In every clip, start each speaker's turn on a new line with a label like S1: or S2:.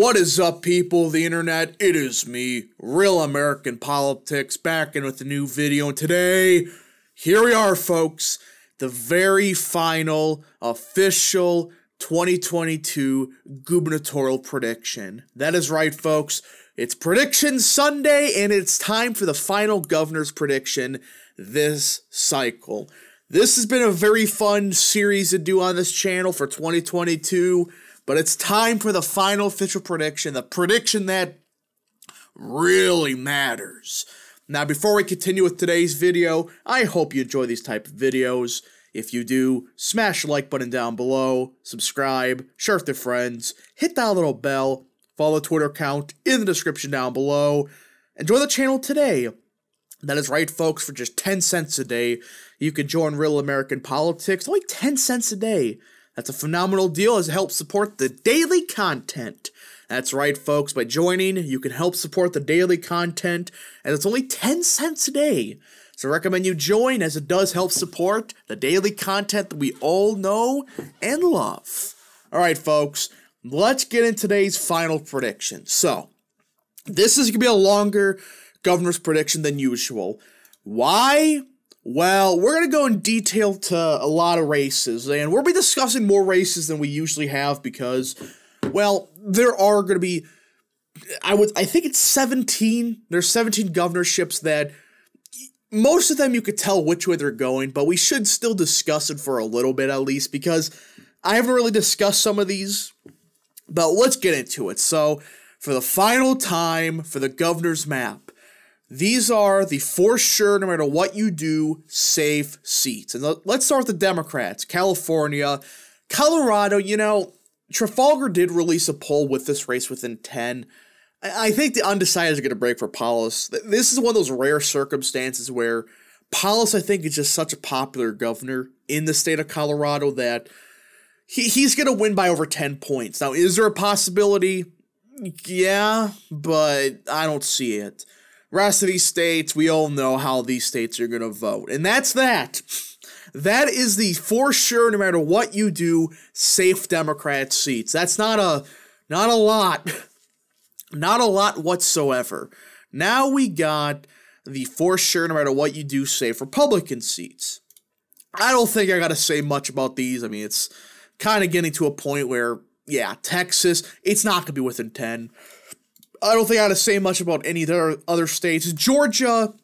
S1: What is up, people of the internet? It is me, Real American Politics, back in with a new video. And today, here we are, folks, the very final official 2022 gubernatorial prediction. That is right, folks. It's Prediction Sunday, and it's time for the final governor's prediction this cycle. This has been a very fun series to do on this channel for 2022. But it's time for the final official prediction, the prediction that really matters. Now, before we continue with today's video, I hope you enjoy these type of videos. If you do, smash the like button down below, subscribe, share with your friends, hit that little bell, follow the Twitter account in the description down below, and join the channel today. That is right, folks, for just 10 cents a day, you can join Real American Politics, only 10 cents a day. That's a phenomenal deal as it helps support the daily content. That's right, folks. By joining, you can help support the daily content, and it's only 10 cents a day. So I recommend you join as it does help support the daily content that we all know and love. All right, folks, let's get in today's final prediction. So, this is going to be a longer governor's prediction than usual. Why? Well, we're going to go in detail to a lot of races, and we'll be discussing more races than we usually have because, well, there are going to be, I would, I think it's 17, there's 17 governorships that, most of them you could tell which way they're going, but we should still discuss it for a little bit at least because I haven't really discussed some of these, but let's get into it. So, for the final time for the governor's map, these are the for sure, no matter what you do, safe seats. And let's start with the Democrats. California, Colorado, you know, Trafalgar did release a poll with this race within 10. I think the undecideds are going to break for Polis. This is one of those rare circumstances where Polis, I think, is just such a popular governor in the state of Colorado that he, he's going to win by over 10 points. Now, is there a possibility? Yeah, but I don't see it rest of these states, we all know how these states are going to vote. And that's that. That is the for sure, no matter what you do, safe Democrat seats. That's not a not a lot. Not a lot whatsoever. Now we got the for sure, no matter what you do, safe Republican seats. I don't think I gotta say much about these. I mean, it's kind of getting to a point where, yeah, Texas, it's not gonna be within 10. I don't think I gotta say much about any other other states. Georgia,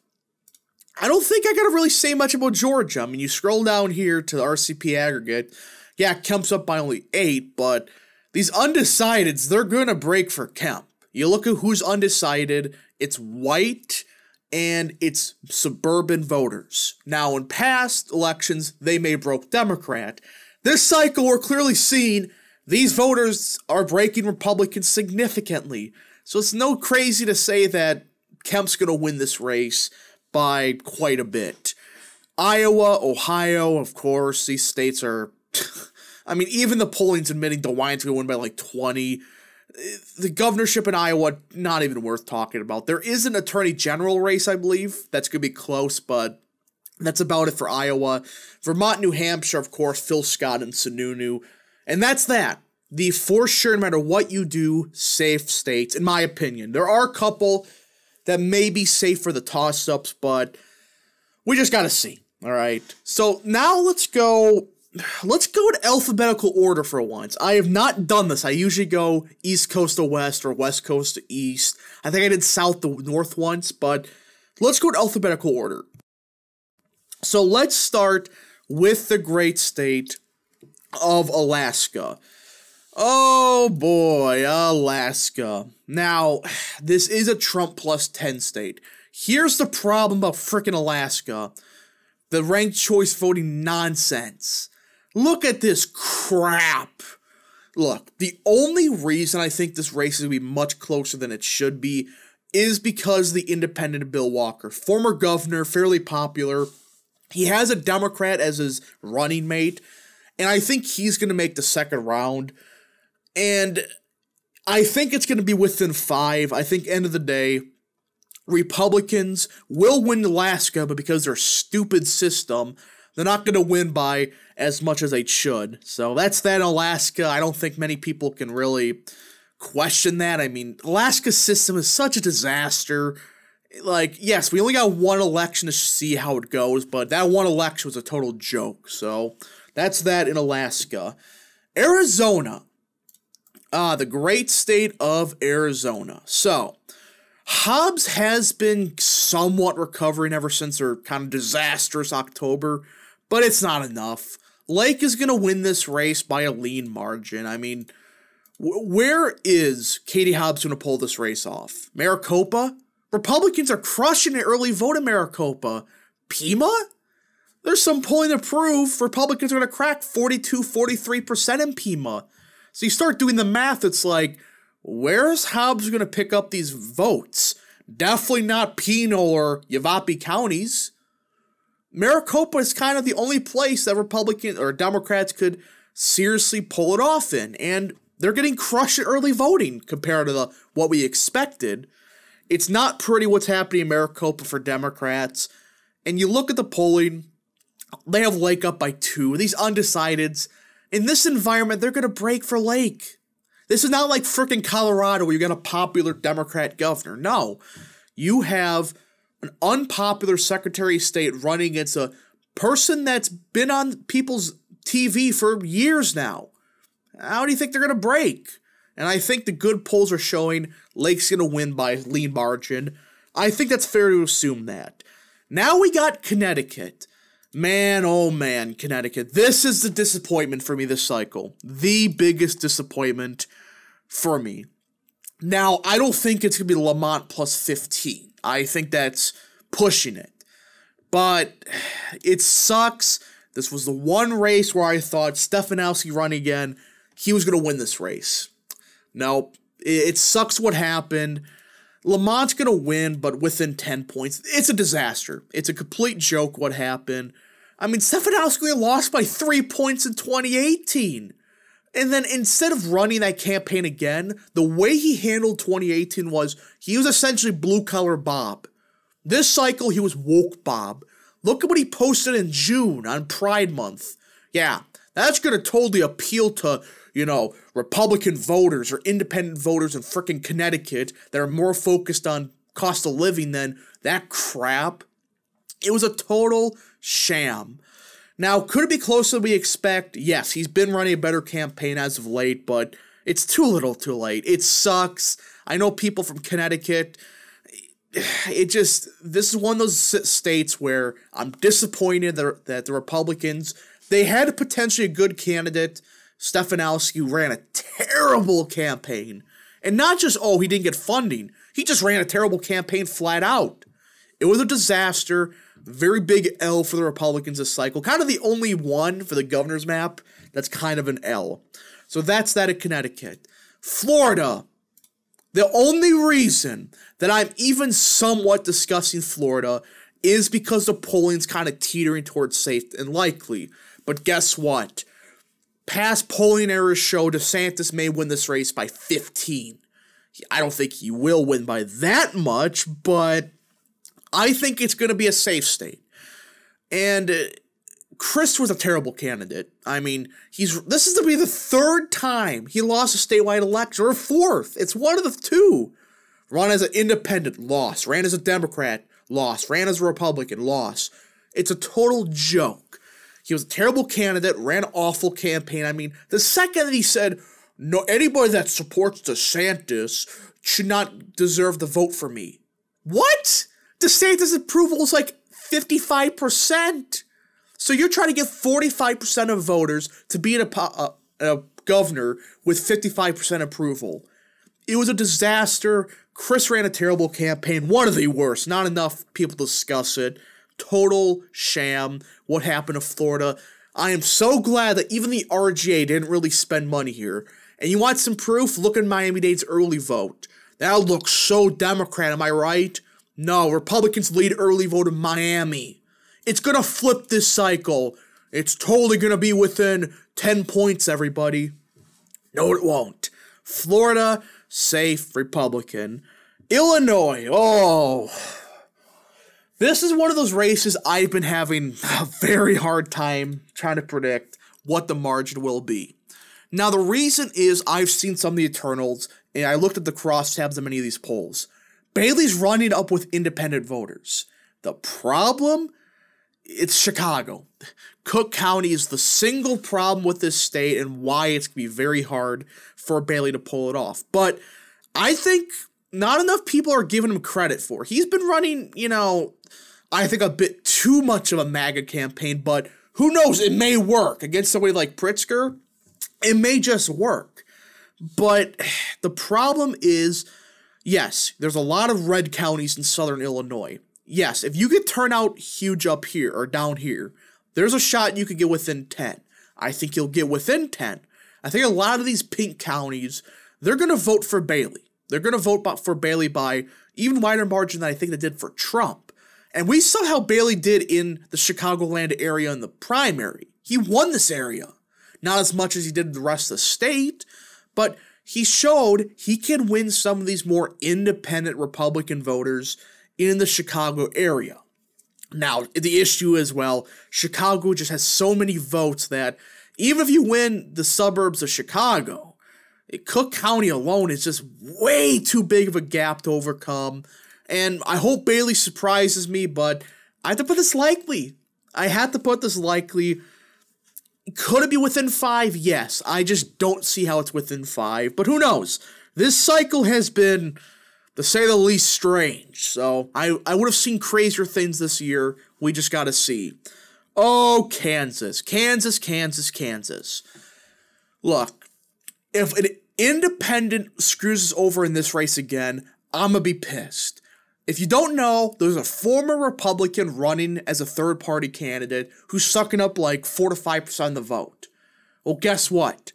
S1: I don't think I gotta really say much about Georgia. I mean, you scroll down here to the RCP aggregate. Yeah, Kemp's up by only eight, but these undecideds, they're gonna break for Kemp. You look at who's undecided, it's white and it's suburban voters. Now, in past elections, they may broke Democrat. This cycle, we're clearly seeing these voters are breaking Republicans significantly. So it's no crazy to say that Kemp's going to win this race by quite a bit. Iowa, Ohio, of course, these states are. I mean, even the polling's admitting DeWine's going to win by like 20. The governorship in Iowa, not even worth talking about. There is an attorney general race, I believe, that's going to be close, but that's about it for Iowa. Vermont, New Hampshire, of course, Phil Scott and Sununu. And that's that the for sure, no matter what you do, safe states, in my opinion. There are a couple that may be safe for the toss ups, but we just gotta see. All right. So now let's go. Let's go in alphabetical order for once. I have not done this. I usually go East Coast to West or West Coast to East. I think I did South to North once, but let's go in alphabetical order. So let's start with the great state of Alaska. Oh boy, Alaska. Now, this is a Trump plus 10 state. Here's the problem about frickin' Alaska the ranked choice voting nonsense. Look at this crap. Look, the only reason I think this race is going to be much closer than it should be is because the independent Bill Walker, former governor, fairly popular. He has a Democrat as his running mate, and I think he's going to make the second round. And I think it's going to be within five. I think, end of the day, Republicans will win Alaska, but because their stupid system, they're not going to win by as much as they should. So that's that Alaska. I don't think many people can really question that. I mean, Alaska's system is such a disaster. Like, yes, we only got one election to see how it goes, but that one election was a total joke. So that's that in Alaska. Arizona. Ah, the great state of Arizona. So, Hobbs has been somewhat recovering ever since their kind of disastrous October, but it's not enough. Lake is going to win this race by a lean margin. I mean, where is Katie Hobbs going to pull this race off? Maricopa? Republicans are crushing the early vote in Maricopa. Pima? There's some polling to prove Republicans are going to crack 42, 43% in Pima. So you start doing the math, it's like, where's Hobbs going to pick up these votes? Definitely not Pinal or Yavapai counties. Maricopa is kind of the only place that Republicans or Democrats could seriously pull it off in. And they're getting crushed at early voting compared to the, what we expected. It's not pretty what's happening in Maricopa for Democrats. And you look at the polling, they have Lake up by two. These undecideds, in this environment, they're going to break for Lake. This is not like freaking Colorado where you got a popular Democrat governor. No. You have an unpopular Secretary of State running against a person that's been on people's TV for years now. How do you think they're going to break? And I think the good polls are showing Lake's going to win by lean margin. I think that's fair to assume that. Now we got Connecticut. Man, oh man, Connecticut. This is the disappointment for me this cycle. The biggest disappointment for me. Now, I don't think it's going to be Lamont plus 15. I think that's pushing it. But it sucks. This was the one race where I thought Stefanowski run again he was going to win this race. No, it, it sucks what happened. Lamont's going to win, but within 10 points. It's a disaster. It's a complete joke what happened. I mean, Stefanowski lost by three points in 2018. And then instead of running that campaign again, the way he handled 2018 was he was essentially blue collar Bob. This cycle, he was woke Bob. Look at what he posted in June on Pride Month. Yeah, that's going to totally appeal to you know, Republican voters or independent voters in frickin' Connecticut that are more focused on cost of living than that crap. It was a total sham. Now, could it be closer than we expect? Yes, he's been running a better campaign as of late, but it's too little too late. It sucks. I know people from Connecticut. It just, this is one of those states where I'm disappointed that, that the Republicans, they had potentially a good candidate Stefanowski ran a terrible campaign. And not just, oh, he didn't get funding, he just ran a terrible campaign flat out. It was a disaster. Very big L for the Republicans this cycle. Kind of the only one for the governor's map that's kind of an L. So that's that at Connecticut. Florida. The only reason that I'm even somewhat discussing Florida is because the polling's kind of teetering towards safe and likely. But guess what? Past polling errors show DeSantis may win this race by 15. I don't think he will win by that much, but I think it's going to be a safe state. And uh, Crist was a terrible candidate. I mean, he's this is to be the third time he lost a statewide election, or fourth. It's one of the two. Ran as an independent, lost. Ran as a Democrat, lost. Ran as a Republican, lost. It's a total joke. He was a terrible candidate, ran an awful campaign. I mean, the second that he said, no, anybody that supports DeSantis should not deserve the vote for me. What? DeSantis' approval is like 55%. So you're trying to get 45% of voters to be a, a, a governor with 55% approval. It was a disaster. Crist ran a terrible campaign, one of the worst. Not enough people discuss it total sham what happened to Florida. I am so glad that even the RGA didn't really spend money here. And you want some proof? Look at Miami Dade's early vote. That looks so Democrat, am I right? No, Republicans lead early vote in Miami. It's gonna flip this cycle. It's totally gonna be within 10 points, everybody. No, it won't. Florida, safe Republican. Illinois, oh. This is one of those races I've been having a very hard time trying to predict what the margin will be. Now, the reason is I've seen some of the internals and I looked at the crosstabs of many of these polls. Bailey's running up with independent voters. The problem? It's Chicago. Cook County is the single problem with this state and why it's going to be very hard for Bailey to pull it off. But I think not enough people are giving him credit for. He's been running, you know, I think a bit too much of a MAGA campaign, but who knows? It may work against somebody like Pritzker. It may just work. But the problem is yes, there's a lot of red counties in southern Illinois. Yes, if you could turn out huge up here or down here, there's a shot you could get within 10. I think you'll get within 10. I think a lot of these pink counties, they're going to vote for Bailey. They're going to vote for Bailey by even wider margin than I think they did for Trump. And we saw how Bailey did in the Chicagoland area in the primary. He won this area. Not as much as he did the rest of the state, but he showed he can win some of these more independent Republican voters in the Chicago area. Now, the issue is well, Chicago just has so many votes that even if you win the suburbs of Chicago, Cook County alone is just way too big of a gap to overcome. And I hope Bailey surprises me, but I have to put this likely. I have to put this likely. Could it be within five? Yes. I just don't see how it's within five, but who knows? This cycle has been, to say the least, strange. So I, I would have seen crazier things this year. We just got to see. Oh, Kansas. Kansas, Kansas, Kansas. Look, if an independent screws us over in this race again, I'm going to be pissed. If you don't know, there's a former Republican running as a third party candidate who's sucking up like 4 to 5% of the vote. Well, guess what?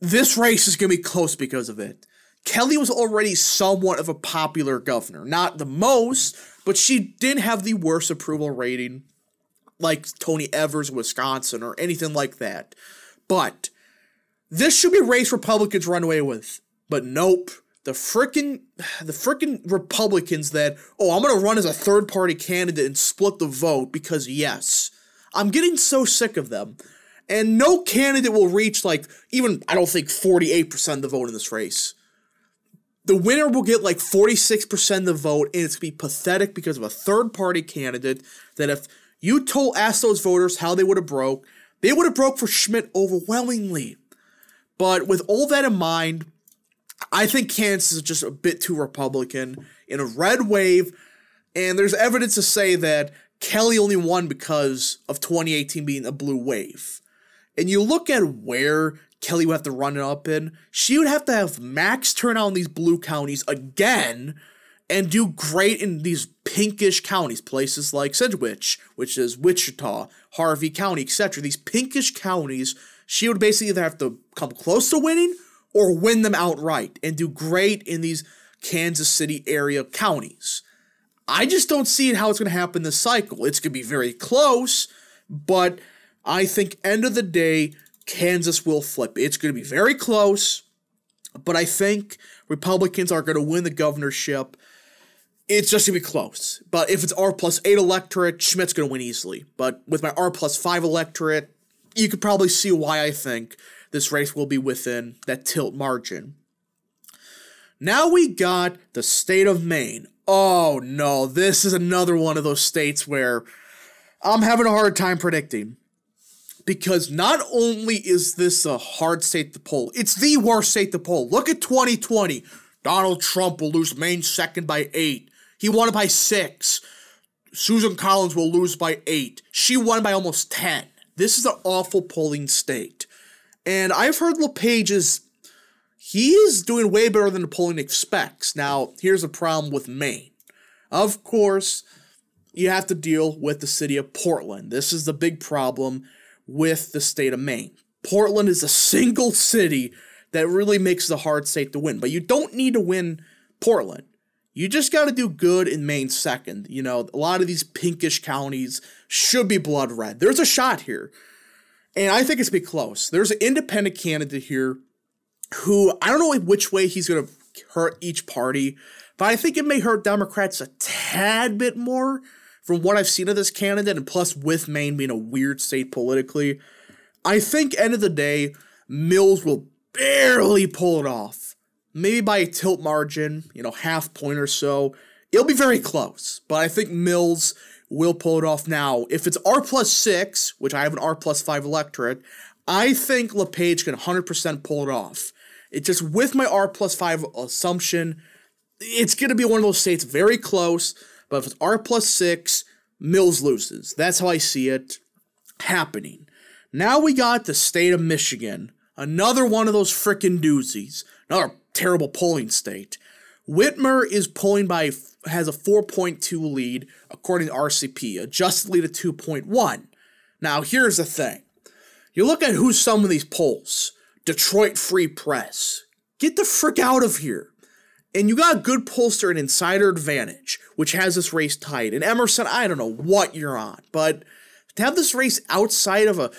S1: This race is going to be close because of it. Kelly was already somewhat of a popular governor. Not the most, but she didn't have the worst approval rating like Tony Evers, Wisconsin, or anything like that. But this should be a race Republicans run away with. But nope the freaking the freaking Republicans that oh I'm gonna run as a third party candidate and split the vote because yes I'm getting so sick of them. And no candidate will reach like even I don't think 48% of the vote in this race. The winner will get like 46% of the vote and it's gonna be pathetic because of a third party candidate that if you told asked those voters how they would have broke they would have broke for Schmidt overwhelmingly. But with all that in mind I think Kansas is just a bit too Republican in a red wave, and there's evidence to say that Kelly only won because of 2018 being a blue wave. And you look at where Kelly would have to run it up in, she would have to have max turnout in these blue counties again and do great in these pinkish counties, places like Sedgwick, which is Wichita, Harvey County, etc. These pinkish counties, she would basically either have to come close to winning or win them outright and do great in these Kansas City area counties. I just don't see how it's going to happen this cycle. It's going to be very close, but I think end of the day, Kansas will flip. It's going to be very close, but I think Republicans are going to win the governorship. It's just going to be close. But if it's R plus 8 electorate, Schmidt's going to win easily. But with my R plus 5 electorate, you could probably see why I think this race will be within that tilt margin. Now we got the state of Maine. Oh no, this is another one of those states where I'm having a hard time predicting. Because not only is this a hard state to poll, it's the worst state to poll. Look at 2020. Donald Trump will lose Maine second by eight. He won it by six. Susan Collins will lose by eight. She won by almost 10. This is an awful polling state. And I've heard LePage is he is doing way better than Napoleon expects. Now, here's a problem with Maine. Of course, you have to deal with the city of Portland. This is the big problem with the state of Maine. Portland is a single city that really makes the hard state to win, but you don't need to win Portland. You just got to do good in Maine second. You know, a lot of these pinkish counties should be blood red. There's a shot here. And I think it's going to be close. There's an independent candidate here who I don't know which way he's going to hurt each party, but I think it may hurt Democrats a tad bit more from what I've seen of this candidate, and plus with Maine being a weird state politically. I think end of the day, Mills will barely pull it off. maybe by a tilt margin, you know, half point or so. It'll be very close, but I think Mills will pull it off now. If it's R plus six, which I have an R plus five electorate, I think LePage can 100% pull it off. It's just with my R plus five assumption, it's going to be one of those states very close, but if it's R plus six, Mills loses. That's how I see it happening. Now we got the state of Michigan, another one of those frickin' doozies, another terrible polling state. Whitmer is polling by has a 4.2 lead according to RCP, adjusted lead of 2.1. Now here's the thing. You look at who's some of these polls. Detroit Free Press. Get the frick out of here. And you got a good pollster and Insider Advantage, which has this race tied. And Emerson, I don't know what you're on, but to have this race outside of a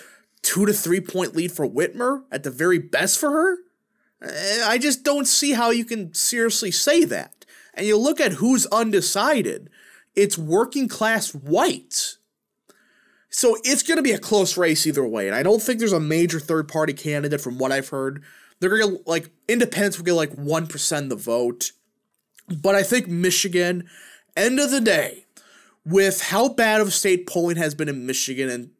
S1: two to three point lead for Whitmer at the very best for her, eh, I just don't see how you can seriously say that. And you look at who's undecided, it's working class whites. So it's going to be a close race either way. And I don't think there's a major third party candidate from what I've heard. They're going to like independents will get like 1% the vote. But I think Michigan, end of the day, with how bad of state polling has been in Michigan, and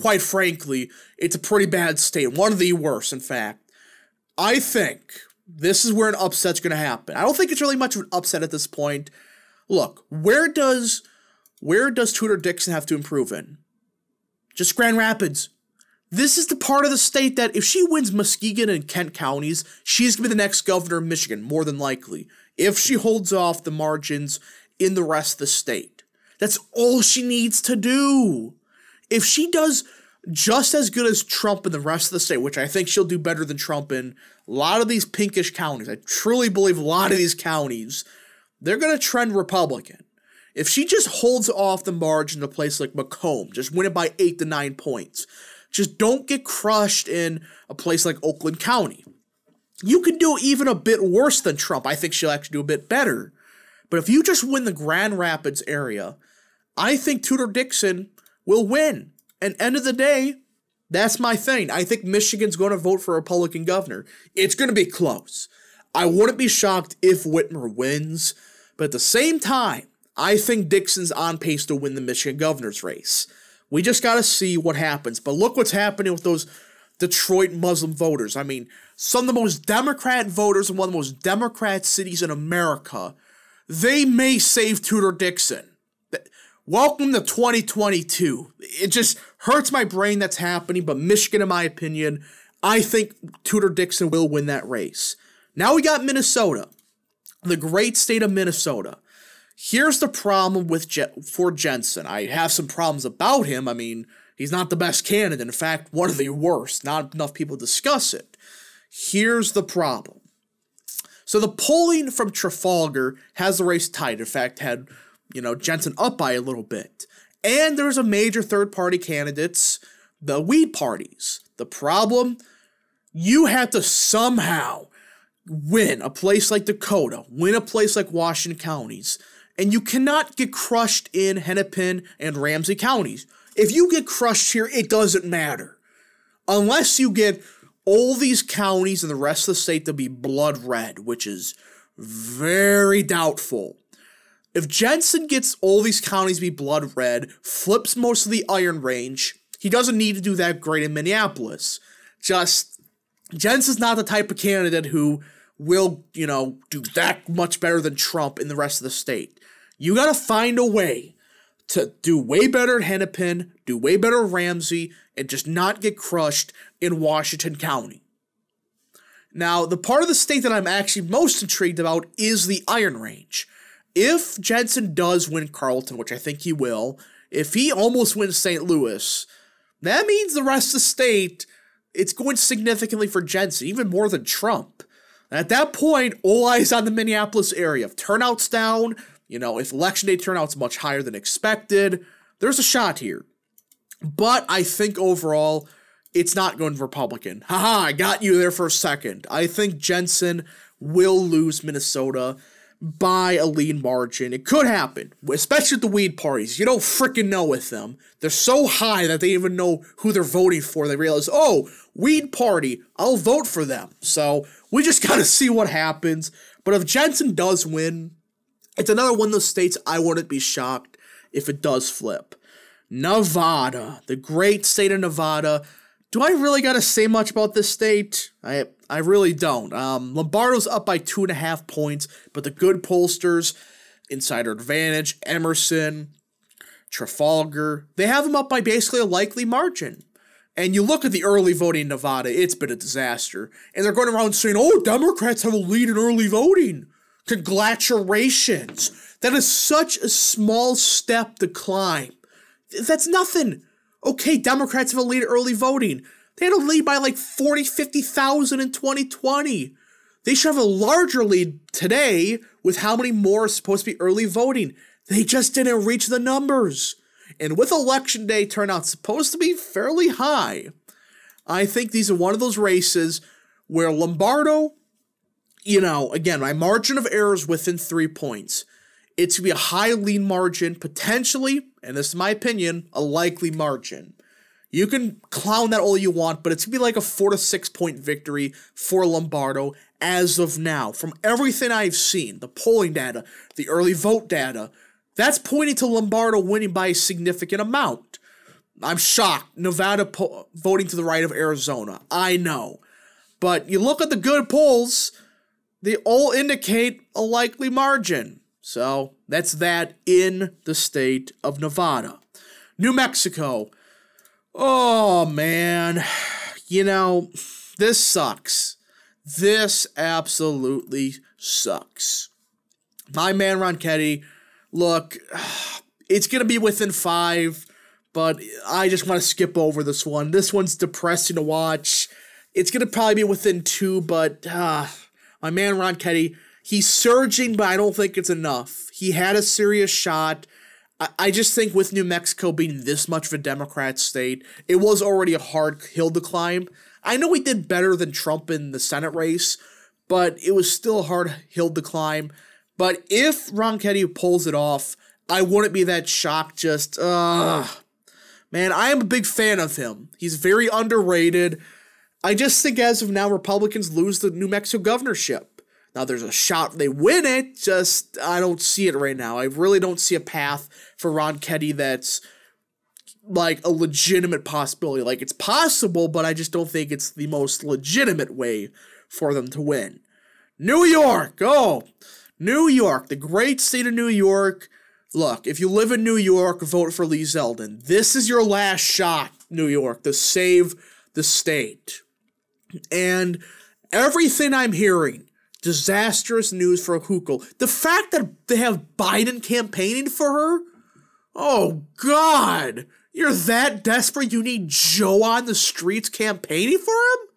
S1: quite frankly, it's a pretty bad state, one of the worst, in fact. I think this is where an upset's going to happen. I don't think it's really much of an upset at this point. Look, where does where does Tudor Dixon have to improve in? just Grand Rapids. This is the part of the state that if she wins Muskegon and Kent counties, she's going to be the next governor of Michigan, more than likely, if she holds off the margins in the rest of the state. That's all she needs to do. If she does just as good as Trump in the rest of the state, which I think she'll do better than Trump in a lot of these pinkish counties, I truly believe a lot of these counties, they're going to trend Republican. If she just holds off the margin to a place like Macomb, just win it by eight to nine points, just don't get crushed in a place like Oakland County. You can do even a bit worse than Trump. I think she'll actually do a bit better. But if you just win the Grand Rapids area, I think Tudor Dixon will win. And end of the day, that's my thing. I think Michigan's going to vote for Republican governor. It's going to be close. I wouldn't be shocked if Whitmer wins, but at the same time, I think Dixon's on pace to win the Michigan governor's race. We just got to see what happens. But look what's happening with those Detroit Muslim voters. I mean, some of the most Democrat voters in one of the most Democrat cities in America, they may save Tudor Dixon. Welcome to 2022. It just hurts my brain that's happening, but Michigan, in my opinion, I think Tudor Dixon will win that race. Now we got Minnesota, the great state of Minnesota. Here's the problem with Je- for Jensen. I have some problems about him. I mean, he's not the best candidate. In fact, one of the worst. Not enough people discuss it. Here's the problem. So the polling from Trafalgar has the race tied. In fact, had you know Jensen up by a little bit. And there's a major third-party candidates, the weed parties. The problem, you have to somehow win a place like Dakota, win a place like Washington counties and you cannot get crushed in Hennepin and Ramsey counties. If you get crushed here, it doesn't matter. Unless you get all these counties and the rest of the state to be blood red, which is very doubtful. If Jensen gets all these counties to be blood red, flips most of the Iron Range, he doesn't need to do that great in Minneapolis. Just, Jensen's not the type of candidate who will, you know, do that much better than Trump in the rest of the state. You got to find a way to do way better at Hennepin, do way better at Ramsey, and just not get crushed in Washington County. Now, the part of the state that I'm actually most intrigued about is the Iron Range. If Jensen does win Carlton, which I think he will, if he almost wins St. Louis, that means the rest of the state, it's going significantly for Jensen, even more than Trump. At that point, all eyes on the Minneapolis area. If turnout's down, you know, if election day turnout's much higher than expected, there's a shot here. But I think overall, it's not going Republican. Haha, I got you there for a second. I think Jensen will lose Minnesota. By a lean margin. It could happen, especially with the weed parties. You don't freaking know with them. They're so high that they even know who they're voting for. They realize, oh, weed party, I'll vote for them. So we just gotta see what happens. But if Jensen does win, it's another one of those states I wouldn't be shocked if it does flip. Nevada, the great state of Nevada. Do I really gotta say much about this state? I I really don't. Um, Lombardo's up by two and a half points, but the good pollsters, Insider Advantage, Emerson, Trafalgar, they have them up by basically a likely margin. And you look at the early voting in Nevada, it's been a disaster. And they're going around saying, oh, Democrats have a lead in early voting. Congratulations. That is such a small step to climb. That's nothing. Okay, Democrats have a lead early voting. They had a lead by like 40, 50,000 in 2020. They should have a larger lead today with how many more are supposed to be early voting. They just didn't reach the numbers. And with election day turnout supposed to be fairly high, I think these are one of those races where Lombardo, you know, again, my margin of error is within three points. It's to be a high lean margin, potentially, and this is my opinion, a likely margin. You can clown that all you want, but it's gonna be like a four to six point victory for Lombardo as of now. From everything I've seen, the polling data, the early vote data, that's pointing to Lombardo winning by a significant amount. I'm shocked. Nevada voting to the right of Arizona. I know. But you look at the good polls, they all indicate a likely margin. So that's that in the state of Nevada. New Mexico. Oh man, you know, this sucks. This absolutely sucks. My man Ron Ronchetti, look, it's going to be within five, but I just want to skip over this one. This one's depressing to watch. It's going to probably be within two, but uh, my man Ron Ronchetti, he's surging, but I don't think it's enough. He had a serious shot. I just think with New Mexico being this much of a Democrat state, it was already a hard hill to climb. I know he did better than Trump in the Senate race, but it was still a hard hill to climb. But if Ron Ronchetti pulls it off, I wouldn't be that shocked. Just, uh, man, I am a big fan of him. He's very underrated. I just think as of now, Republicans lose the New Mexico governorship. Now there's a shot they win it, just I don't see it right now. I really don't see a path for Ronchetti that's like a legitimate possibility. Like it's possible, but I just don't think it's the most legitimate way for them to win. New York, oh, New York, the great state of New York. Look, if you live in New York, vote for Lee Zeldin. This is your last shot, New York, to save the state. And everything I'm hearing disastrous news for Hochul. The fact that they have Biden campaigning for her? Oh, God. You're that desperate you need Joe on the streets campaigning for him?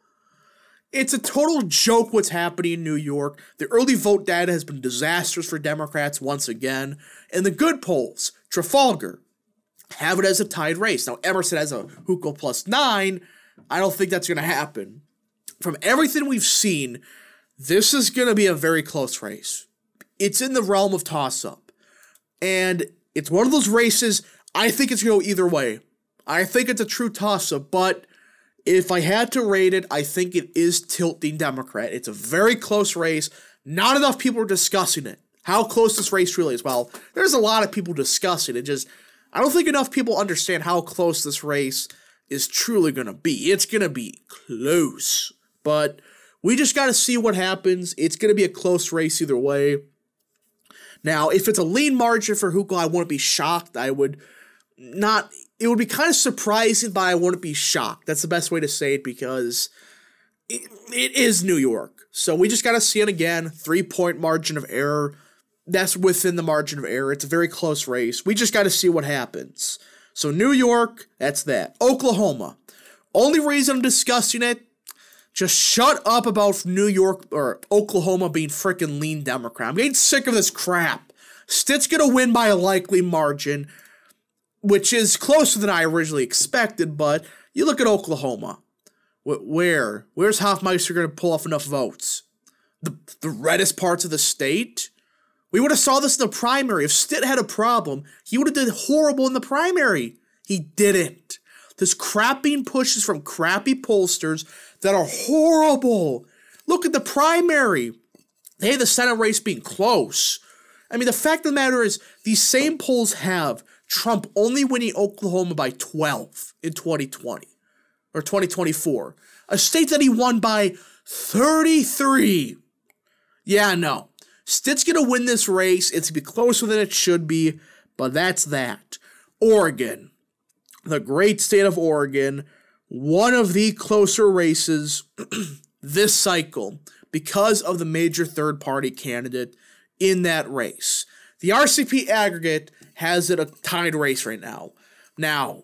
S1: It's a total joke what's happening in New York. The early vote data has been disastrous for Democrats once again. And the good polls, Trafalgar, have it as a tied race. Now, Emerson has a Hochul plus nine. I don't think that's going to happen. From everything we've seen, this is going to be a very close race. It's in the realm of toss up. And it's one of those races, I think it's going to go either way. I think it's a true toss up, but if I had to rate it, I think it is tilting Democrat. It's a very close race. Not enough people are discussing it. How close this race really is. Well, there's a lot of people discussing it. Just, I don't think enough people understand how close this race is truly going to be. It's going to be close. But we just got to see what happens. It's going to be a close race either way. Now, if it's a lean margin for Hochul, I wouldn't be shocked. I would not. It would be kind of surprising, but I wouldn't be shocked. That's the best way to say it because it, it is New York. So we just got to see it again. Three point margin of error. That's within the margin of error. It's a very close race. We just got to see what happens. So New York, that's that. Oklahoma. Only reason I'm discussing it just shut up about New York or Oklahoma being freaking lean Democrat. I'm getting sick of this crap. Stitt's gonna win by a likely margin, which is closer than I originally expected, but you look at Oklahoma. Where? Where's Hofmeister gonna pull off enough votes? The, the reddest parts of the state? We would have saw this in the primary. If Stitt had a problem, he would have did horrible in the primary. He didn't. This crap crapping pushes from crappy pollsters that are horrible. Look at the primary. They had the Senate race being close. I mean, the fact of the matter is, these same polls have Trump only winning Oklahoma by 12 in 2020 or 2024, a state that he won by 33. Yeah, no. Stitt's going to win this race. It's going to be closer than it should be, but that's that. Oregon, the great state of Oregon, one of the closer races this cycle because of the major third party candidate in that race. The RCP aggregate has it a tied race right now. Now,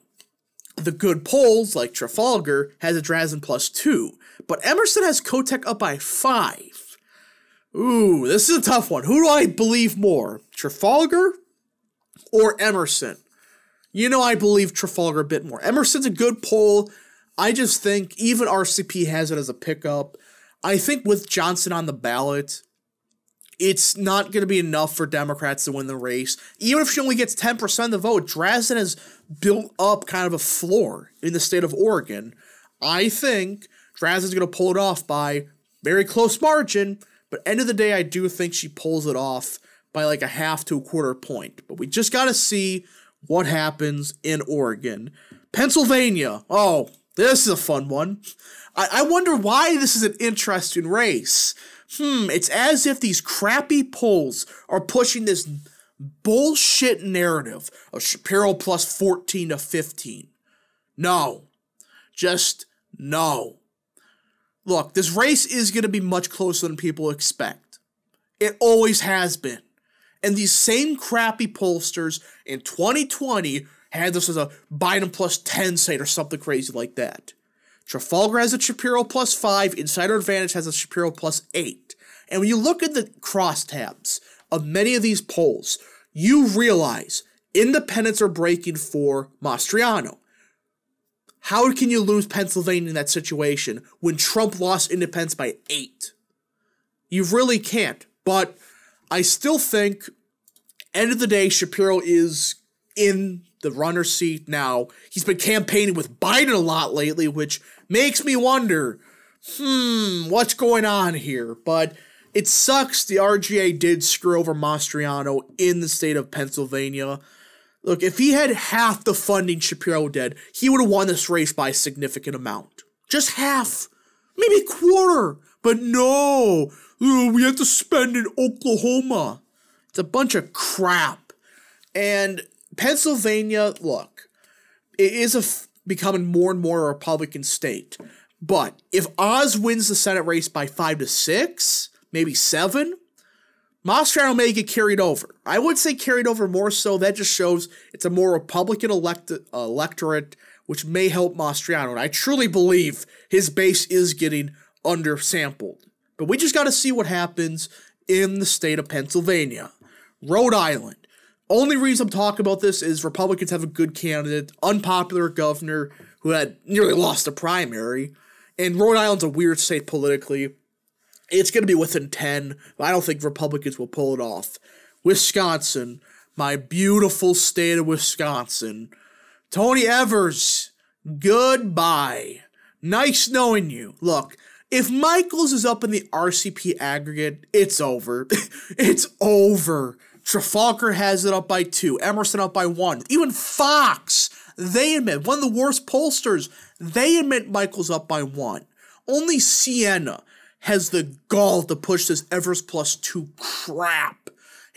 S1: the good polls, like Trafalgar, has a Drazan plus two, but Emerson has Kotek up by five. Ooh, this is a tough one. Who do I believe more, Trafalgar or Emerson? You know, I believe Trafalgar a bit more. Emerson's a good poll. I just think even RCP has it as a pickup. I think with Johnson on the ballot, it's not going to be enough for Democrats to win the race. Even if she only gets 10% of the vote, Drazan has built up kind of a floor in the state of Oregon. I think Drazan's going to pull it off by very close margin, but end of the day, I do think she pulls it off by like a half to a quarter point. But we just got to see what happens in Oregon. Pennsylvania. Oh, this is a fun one. I, I wonder why this is an interesting race hmm, it's as if these crappy polls are pushing this bullshit narrative of Shapiro plus 14 to 15. No. Just no. Look, this race is going to be much closer than people expect. It always has been. And these same crappy pollsters in 2020 had this as a Biden plus 10 state or something crazy like that. Trafalgar has a Shapiro plus 5, Insider Advantage has a Shapiro plus 8. And when you look at the crosstabs of many of these polls, you realize independents are breaking for Mastriano. How can you lose Pennsylvania in that situation when Trump lost independents by 8? You really can't. But I still think, end of the day, Shapiro is in the runner's seat now. He's been campaigning with Biden a lot lately, which makes me wonder, hmm, what's going on here? But it sucks the RGA did screw over Mastriano in the state of Pennsylvania. Look, if he had half the funding Shapiro did, he would have won this race by a significant amount. Just half. Maybe a quarter. But no, we have to spend in Oklahoma. It's a bunch of crap. And Pennsylvania, look, it is a f- becoming more and more a Republican state. But if Oz wins the Senate race by five to six, maybe seven, Mastriano may get carried over. I would say carried over more so. That just shows it's a more Republican elect- electorate, which may help Mastriano. And I truly believe his base is getting undersampled. But we just got to see what happens in the state of Pennsylvania. Rhode Island. Only reason I'm talking about this is Republicans have a good candidate, unpopular governor who had nearly lost the primary. And Rhode Island's a weird state politically. It's going to be within 10. I don't think Republicans will pull it off. Wisconsin, my beautiful state of Wisconsin. Tony Evers, goodbye. Nice knowing you. Look, if Michels is up in the RCP aggregate, it's over. it's over. Trafalgar has it up by two, Emerson up by one. Even Fox, they admit, one of the worst pollsters, they admit Michael's up by one. Only Siena has the gall to push this Evers plus two crap.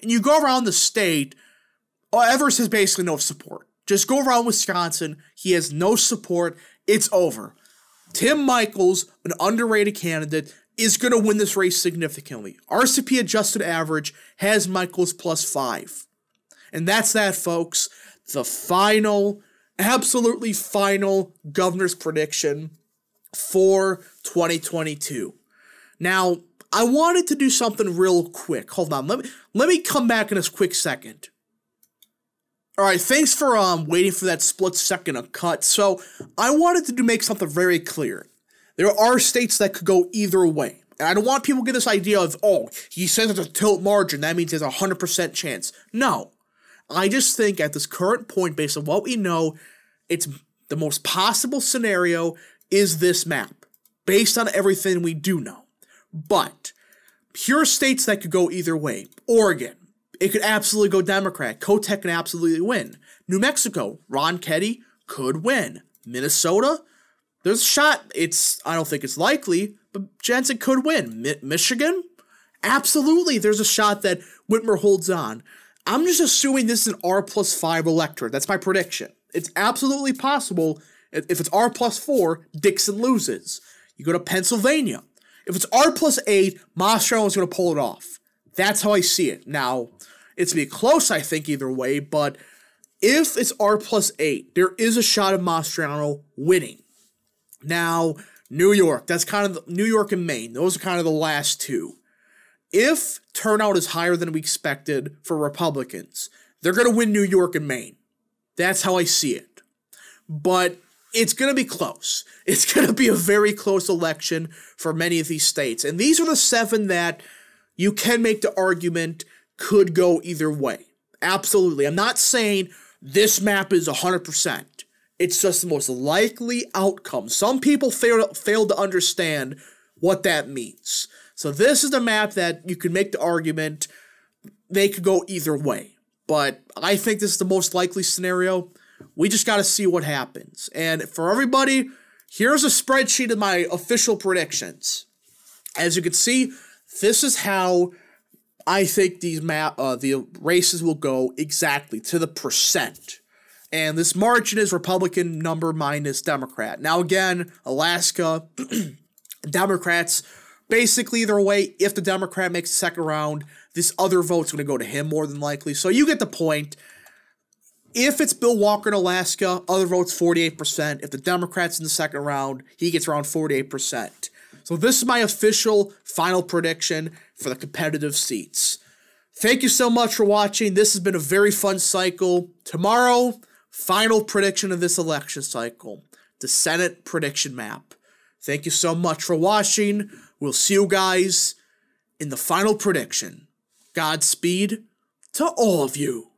S1: And you go around the state, oh, Evers has basically no support. Just go around Wisconsin, he has no support, it's over. Tim Michels, an underrated candidate, is going to win this race significantly. RCP adjusted average has Michels plus five. And that's that, folks. The final, absolutely final governor's prediction for 2022. Now, I wanted to do something real quick. Hold on. Let me let me come back in a quick second. All right, thanks for um waiting for that split second of cut. So, I wanted to do make something very clear. There are states that could go either way. And I don't want people to get this idea of, oh, he says it's a tilt margin, that means there's a 100% chance. No. I just think at this current point, based on what we know, it's the most possible scenario is this map, based on everything we do know. But pure states that could go either way. Oregon, it could absolutely go Democrat. Kotek can absolutely win. New Mexico, Ronchetti could win. Minnesota, there's a shot. It's I don't think it's likely, but Jensen could win. Mi- Michigan, absolutely. There's a shot that Whitmer holds on. I'm just assuming this is an R plus five electorate. That's my prediction. It's absolutely possible. If it's R plus four, Dixon loses. You go to Pennsylvania. If it's R plus eight, Mastriano is going to pull it off. That's how I see it. Now, it's be close, I think, either way, but if it's R plus eight, there is a shot of Mastriano winning. Now, New York, that's kind of the, New York and Maine. Those are kind of the last two. If turnout is higher than we expected for Republicans, they're going to win New York and Maine. That's how I see it. But it's going to be close. It's going to be a very close election for many of these states. And these are the seven that you can make the argument could go either way. Absolutely. I'm not saying this map is 100%. It's just the most likely outcome. Some people fail, fail to understand what that means. So this is the map that you can make the argument they could go either way. But I think this is the most likely scenario. We just got to see what happens. And for everybody, here's a spreadsheet of my official predictions. As you can see, this is how I think these map uh, the races will go exactly to the percent. And this margin is Republican number minus Democrat. Now again, Alaska, Democrats basically either way, if the Democrat makes the second round, this other vote's going to go to him more than likely. So you get the point. If it's Bill Walker in Alaska, other votes 48%. If the Democrats in the second round, he gets around 48%. So this is my official final prediction for the competitive seats. Thank you so much for watching. This has been a very fun cycle. Tomorrow, final prediction of this election cycle, the Senate prediction map. Thank you so much for watching. We'll see you guys in the final prediction. Godspeed to all of you.